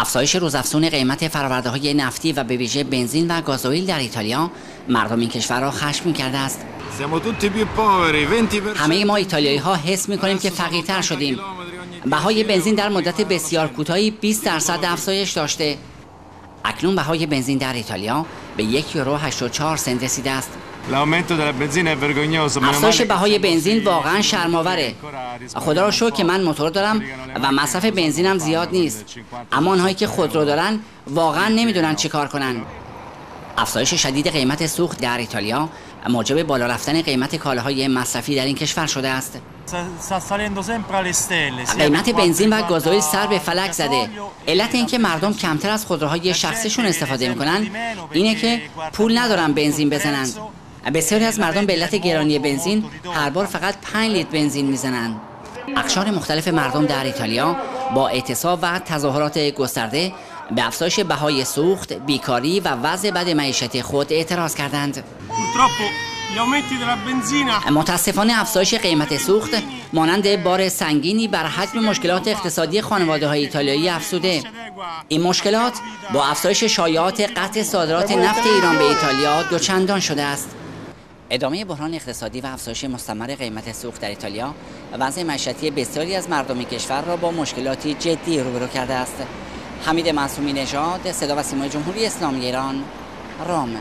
افزایش روزافزون قیمت فرآورده های نفتی و به ویژه بنزین و گازوئیل در ایتالیا مردم این کشور را خشمگین کرده است. همه ما ایتالیایی ها حس می کنیم که فقیرتر شدیم. بهای بنزین در مدت بسیار کوتاهی 20 درصد افزایش داشته. اکنون بهای بنزین در ایتالیا به یک یورو 84 سنت رسیده است. افزایش بهای بنزین واقعا شرماوره خدا را شکر که من موتور دارم و مصرف بنزینم زیاد نیست. اما آنهایی که خودرو دارن واقعا نمی‌دونن چیکار کنن. افزایش شدید قیمت سوخت در ایتالیا موجب بالا رفتن قیمت کالاهای مصرفی در این کشور شده است. قیمت بنزین و گازوئیل سر به فلک زده. علت اینکه مردم کمتر از خودروهای شخصیشون استفاده می‌کنن اینه که پول ندارن بنزین بزنند بسیاری از مردم به علت گرانی بنزین هر بار فقط 5 لیتر بنزین می‌زنند. اقشار مختلف مردم در ایتالیا با اعتصاب و تظاهرات گسترده به افزایش بهای سوخت، بیکاری و وضع بد معیشتی خود اعتراض کردند. متاسفانه افزایش قیمت سوخت مانند بار سنگینی بر حجم مشکلات اقتصادی خانواده های ایتالیایی افزوده. این مشکلات با افزایش شایعات قطع صادرات نفت ایران به ایتالیا دوچندان شده است. ادامه بحران اقتصادی و افزایش مستمر قیمت سوخت در ایتالیا وضع معیشتی بسیاری از مردم کشور را با مشکلاتی جدی روبرو کرده است. حمید معصومی نژاد صدا و سیمای جمهوری اسلامی ایران رام.